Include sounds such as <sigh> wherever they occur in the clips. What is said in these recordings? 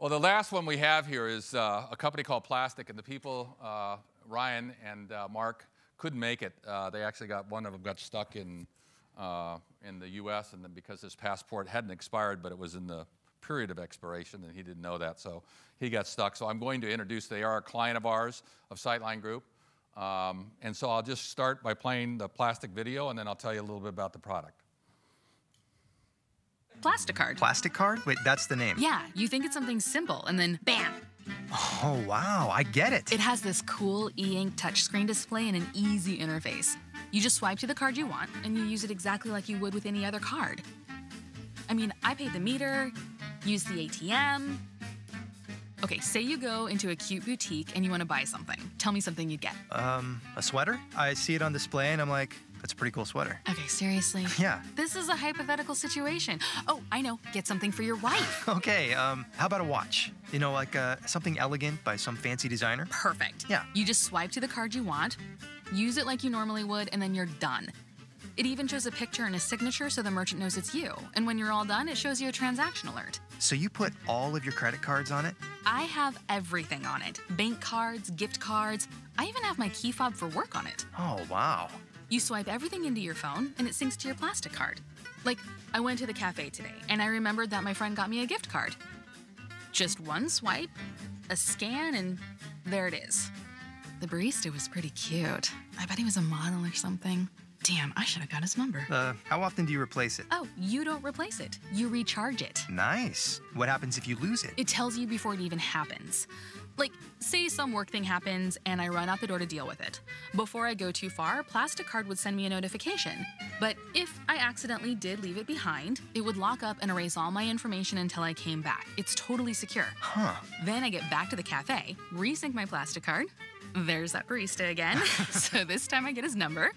Well, the last one we have here is uh, a company called Plastc, and the people, uh, Ryan and uh, Mark, couldn't make it. Uh, they actually got one of them got stuck in uh, in the U.S. and then because his passport hadn't expired, but it was in the period of expiration, and he didn't know that, so he got stuck. So I'm going to introduce. They are a client of ours of Sightline Group, um, and so I'll just start by playing the Plastc video, and then I'll tell you a little bit about the product. Plasticard. Plastic card? Wait, that's the name. Yeah, you think it's something simple, and then bam! Oh, wow, I get it. It has this cool e-ink touchscreen display and an easy interface. You just swipe to the card you want, and you use it exactly like you would with any other card. I mean, I paid the meter, used the ATM. Okay, say you go into a cute boutique and you want to buy something. Tell me something you'd get. Um, a sweater? I see it on display and I'm like, that's a pretty cool sweater. Okay, seriously? <laughs> Yeah. This is a hypothetical situation. Oh, I know. Get something for your wife. <laughs> Okay, um, how about a watch? You know, like uh, something elegant by some fancy designer? Perfect. Yeah. You just swipe to the card you want, use it like you normally would, and then you're done. It even shows a picture and a signature so the merchant knows it's you. And when you're all done, it shows you a transaction alert. So you put all of your credit cards on it? I have everything on it bank cards, gift cards. I even have my key fob for work on it. Oh, wow. You swipe everything into your phone and it syncs to your plastic card. Like, I went to the cafe today and I remembered that my friend got me a gift card. Just one swipe, a scan, and there it is. The barista was pretty cute. I bet he was a model or something. Damn, I should have got his number. Uh, how often do you replace it? Oh, you don't replace it. You recharge it. Nice. What happens if you lose it? It tells you before it even happens. Like, say some work thing happens and I run out the door to deal with it. Before I go too far, Plastc Card would send me a notification. But if I accidentally did leave it behind, it would lock up and erase all my information until I came back. It's totally secure. Huh. Then I get back to the cafe, resync my Plasticard. There's that barista again. <laughs> <laughs> so this time I get his number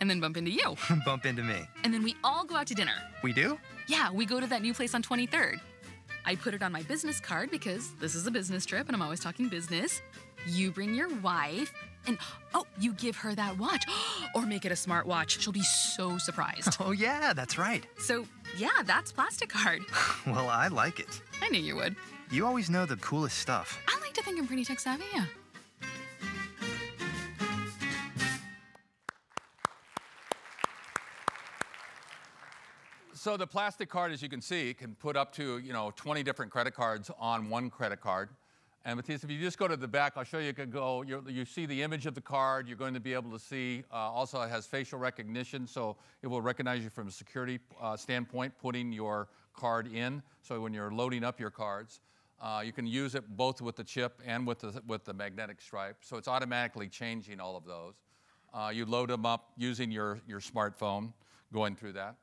and then bump into you. <laughs> Bump into me. And then we all go out to dinner. We do? Yeah, we go to that new place on 23rd. I put it on my business card because this is a business trip and I'm always talking business. You bring your wife, and oh, you give her that watch <gasps> or make it a smart watch. She'll be so surprised. Oh, yeah, that's right. so, yeah, that's Plastc Card. Well, I like it. I knew you would. You always know the coolest stuff. I like to think I'm pretty tech savvy, yeah. So the plastic card, as you can see, can put up to you know 20 different credit cards on one credit card. And Matthias, if you just go to the back, I'll show you. You can go. You, see the image of the card. You're going to be able to see. Uh, also, it has facial recognition, so it will recognize you from a security uh, standpoint, putting your card in. So when you're loading up your cards, uh, you can use it both with the chip and with the with the magnetic stripe. So it's automatically changing all of those. Uh, you load them up using your your smartphone, going through that.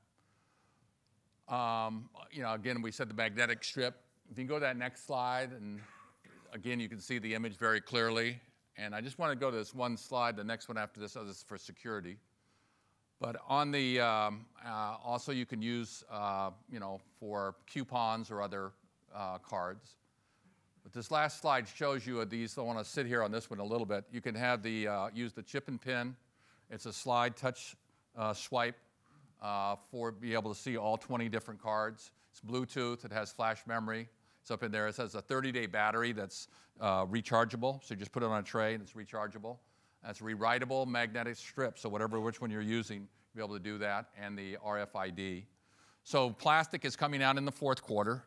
Um, you know, again, we said the magnetic strip. If you can go to that next slide, and again, you can see the image very clearly. And I just want to go to this one slide, the next one after this, oh, this is for security. But on the, um, uh, also you can use, uh, you know, for coupons or other uh, cards. But this last slide shows you these. I want to sit here on this one a little bit. You can have the, uh, use the chip and pin. It's a slide touch uh, swipe uh, for be able to see all 20 different cards. It's Bluetooth. It has flash memory. It's up in there. It has a 30-day battery that's uh, rechargeable. So you just put it on a tray and it's rechargeable. A rewritable magnetic strip. So whatever which one you're using, you'll be able to do that. And the RFID. So Plastc is coming out in the fourth quarter.